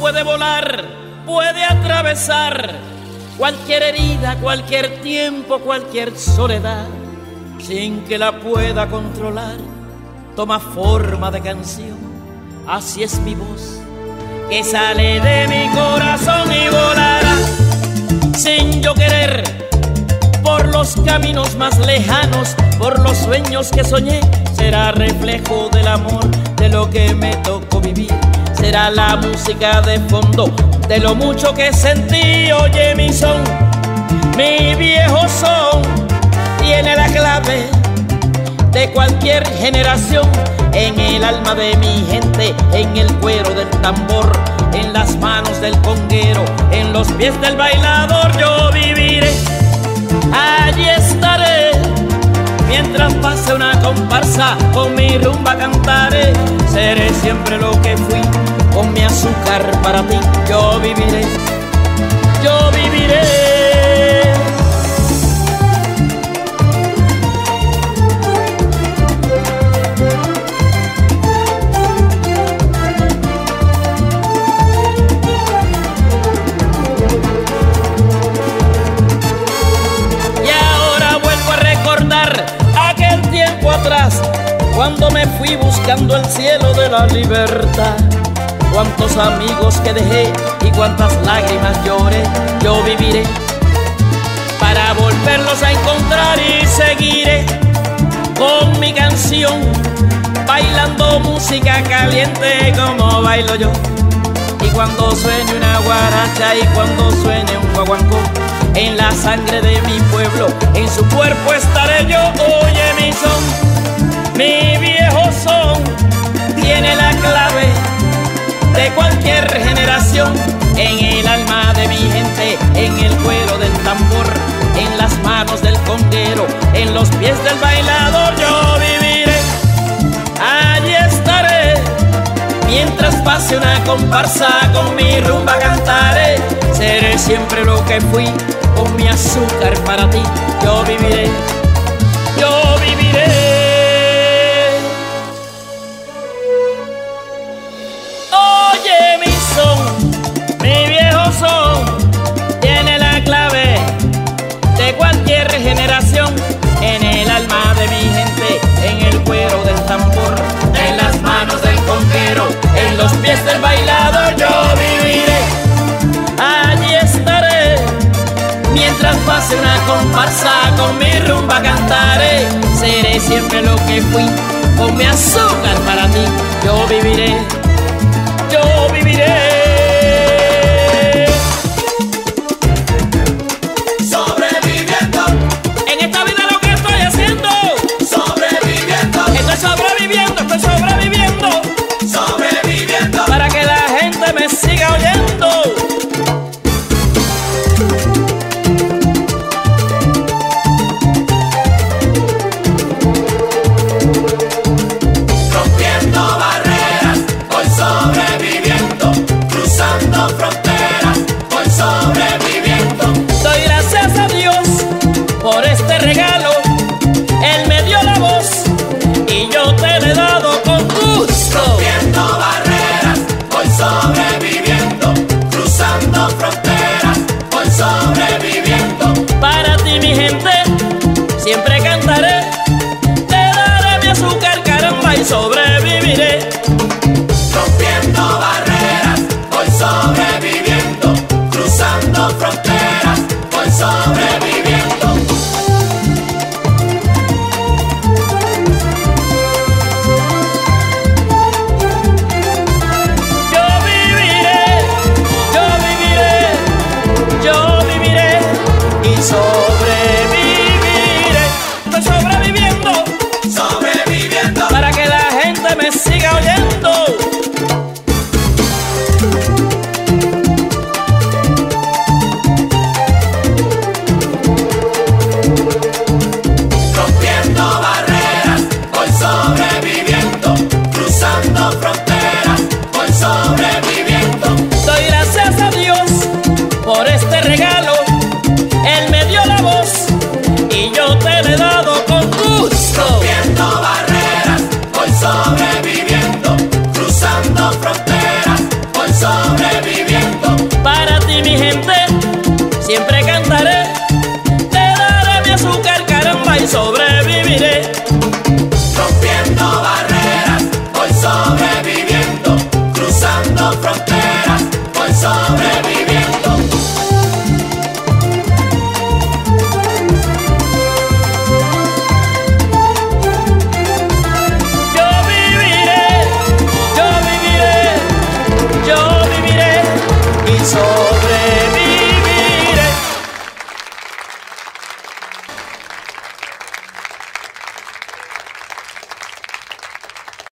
puede volar, puede atravesar cualquier herida, cualquier tiempo, cualquier soledad, sin que la pueda controlar, toma forma de canción. Así es mi voz, que sale de mi corazón y volará, sin yo querer, por los caminos más lejanos, por los sueños que soñé, será reflejo del amor, de lo que me tocó vivir será la música de fondo de lo mucho que sentí. Oye mi son, mi viejo son, tiene la clave de cualquier generación. En el alma de mi gente, en el cuero del tambor, en las manos del conguero, en los pies del bailador, yo viviré. Allí estaré mientras pase una comparsa, con mi rumba cantaré. Seré siempre lo que fui con mi azúcar para ti yo viviré, fui buscando el cielo de la libertad cuántos amigos que dejé y cuántas lágrimas lloré, yo viviré para volverlos a encontrar y seguiré con mi canción, bailando música caliente como bailo yo. Y cuando suene una guaracha y cuando suene un guaguancó, en la sangre de mi pueblo, en su cuerpo estaré yo. Oye mi son, mi viejo tiene la clave de cualquier generación, en el alma de mi gente, en el cuero del tambor, en las manos del conguero, en los pies del bailador, yo viviré, allí estaré, mientras pase una comparsa, con mi rumba cantaré, seré siempre lo que fui, con mi azúcar para ti, yo viviré, pies del bailador yo viviré, allí estaré, mientras pase una comparsa, con mi rumba cantaré, seré siempre lo que fui, con mi azúcar para ti, yo viviré, yo viviré. Rompiendo barreras, voy sobreviviendo. Cruzando fronteras, voy sobreviviendo. Yo viviré, yo viviré, yo viviré y soy.